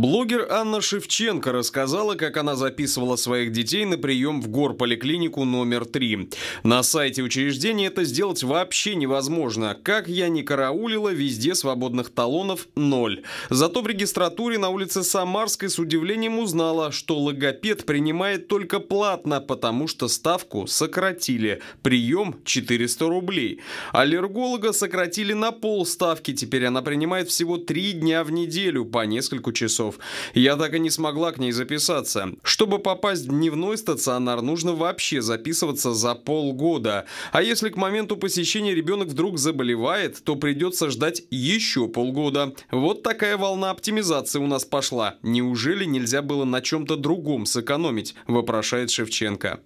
Блогер Анна Шевченко рассказала, как она записывала своих детей на прием в горполиклинику номер 3. На сайте учреждения это сделать вообще невозможно. Как я не караулила, везде свободных талонов ноль. Зато в регистратуре на улице Самарской с удивлением узнала, что логопед принимает только платно, потому что ставку сократили. Прием 400 рублей. Аллерголога сократили на полставки, теперь она принимает всего 3 дня в неделю по несколько часов часов. Я так и не смогла к ней записаться. Чтобы попасть в дневной стационар, нужно вообще записываться за полгода. А если к моменту посещения ребенок вдруг заболевает, то придется ждать еще полгода. Вот такая волна оптимизации у нас пошла. Неужели нельзя было на чем-то другом сэкономить, вопрошает Шевченко.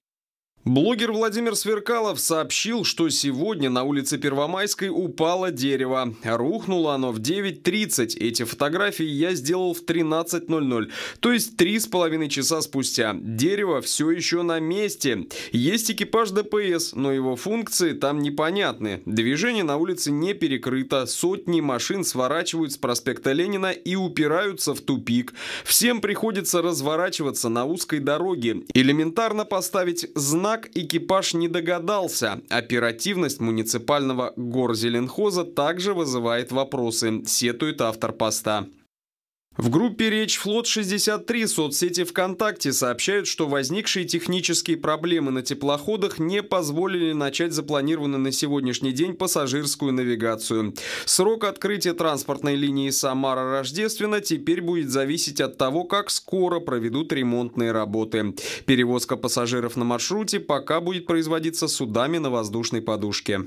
Блогер Владимир Сверкалов сообщил, что сегодня на улице Первомайской упало дерево. Рухнуло оно в 9.30. Эти фотографии я сделал в 13.00, то есть три с половиной часа спустя. Дерево все еще на месте. Есть экипаж ДПС, но его функции там непонятны. Движение на улице не перекрыто, сотни машин сворачивают с проспекта Ленина и упираются в тупик. Всем приходится разворачиваться на узкой дороге. Элементарно поставить знак знак экипаж не догадался. Оперативность муниципального горзеленхоза также вызывает вопросы, сетует автор поста. В группе «Речь Флот-63» соцсети ВКонтакте сообщают, что возникшие технические проблемы на теплоходах не позволили начать запланированную на сегодняшний день пассажирскую навигацию. Срок открытия транспортной линии Самара-Рождественно теперь будет зависеть от того, как скоро проведут ремонтные работы. Перевозка пассажиров на маршруте пока будет производиться судами на воздушной подушке.